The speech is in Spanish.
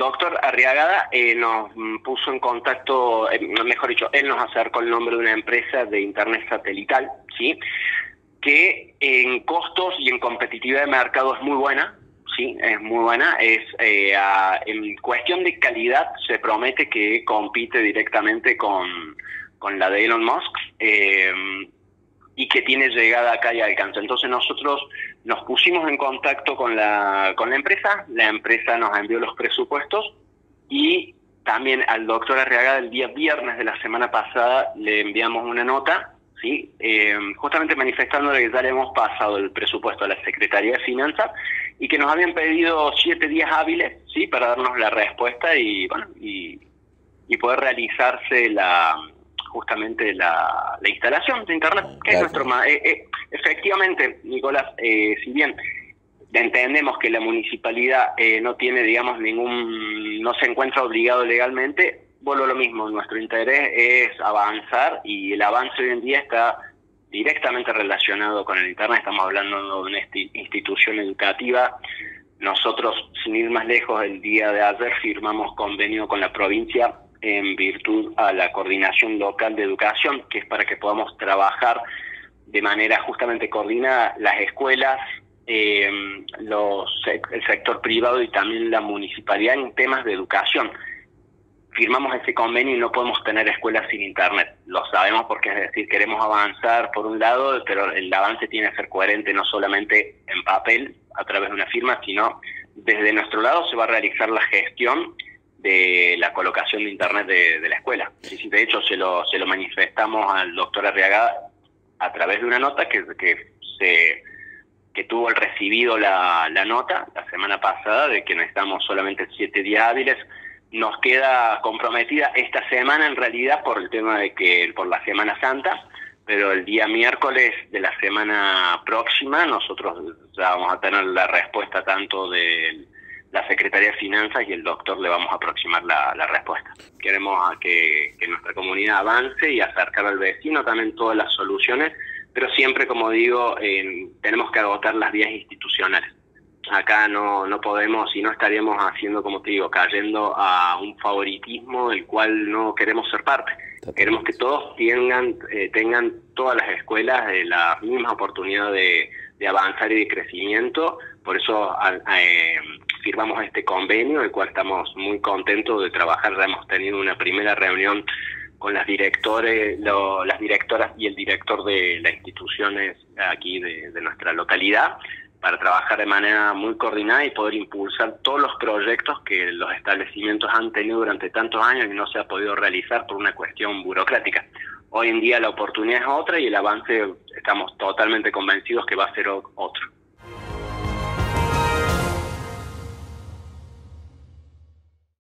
doctor Arriagada eh, nos puso en contacto, eh, mejor dicho, él nos acercó el nombre de una empresa de internet satelital, ¿sí? que en costos y en competitividad de mercado es muy buena, sí, es muy buena. Es eh, en cuestión de calidad se promete que compite directamente con, con la de Elon Musk eh, y que tiene llegada acá y alcance. Entonces nosotros nos pusimos en contacto con la con la empresa, la empresa nos envió los presupuestos y también al doctor Arriaga el día viernes de la semana pasada le enviamos una nota ¿sí? Eh, justamente manifestando que ya le hemos pasado el presupuesto a la Secretaría de Finanzas y que nos habían pedido siete días hábiles ¿sí? para darnos la respuesta y, bueno, y, poder realizarse la justamente la, instalación de Internet, que es nuestro... Eh, eh, efectivamente, Nicolás, si bien entendemos que la municipalidad no tiene, digamos, ningún... no se encuentra obligado legalmente, vuelvo lo mismo, nuestro interés es avanzar y el avance hoy en día está directamente relacionado con el Internet, estamos hablando de una institución educativa. Nosotros, sin ir más lejos, el día de ayer firmamos convenio con la provincia en virtud a la coordinación local de educación, que es para que podamos trabajar de manera justamente coordinada las escuelas, eh, los, el sector privado y también la municipalidad en temas de educación firmamos ese convenio y no podemos tener escuelas sin internet. Lo sabemos porque es decir, queremos avanzar por un lado, pero el avance tiene que ser coherente no solamente en papel a través de una firma, sino desde nuestro lado se va a realizar la gestión de la colocación de internet de, la escuela. De hecho, se lo, se lo manifestamos al doctor Arriaga a través de una nota que, que se que tuvo el recibido la, la nota la semana pasada de que necesitamos solamente siete días hábiles nos queda comprometida esta semana en realidad por el tema de que por la Semana Santa, pero el día miércoles de la semana próxima nosotros ya vamos a tener la respuesta tanto de la Secretaría de Finanzas y el doctor le vamos a aproximar la, respuesta. Queremos que, que nuestra comunidad avance y acercar al vecino también todas las soluciones, pero siempre, como digo, tenemos que agotar las vías institucionales acá no, no podemos y no estaríamos haciendo, como te digo, cayendo a un favoritismo del cual no queremos ser parte. Queremos que todos tengan, eh, tengan todas las escuelas de la misma oportunidad de, avanzar y de crecimiento. Por eso eh, firmamos este convenio, el cual estamos muy contentos de trabajar. Ya hemos tenido una primera reunión con las directores, las directoras y el director de las instituciones aquí de nuestra localidad para trabajar de manera muy coordinada y poder impulsar todos los proyectos que los establecimientos han tenido durante tantos años y no se ha podido realizar por una cuestión burocrática. Hoy en día la oportunidad es otra y el avance estamos totalmente convencidos que va a ser otro.